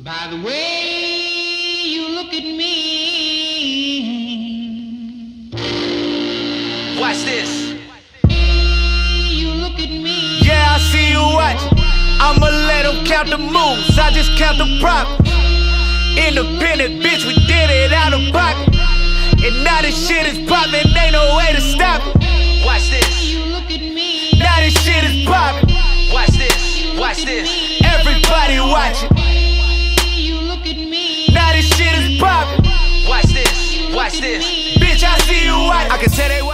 By the way you look at me. Watch this. You look at me. Yeah, I see you watching. I'ma let them count the moves. I just count the profits. Independent bitch, we did it out of pocket. And now this shit is poppin', ain't no way to stop it. Watch this. You look at me. Now this shit is poppin'. Watch this. Watch this. Everybody watching. You this. Bitch, I see you watching. I can tell they.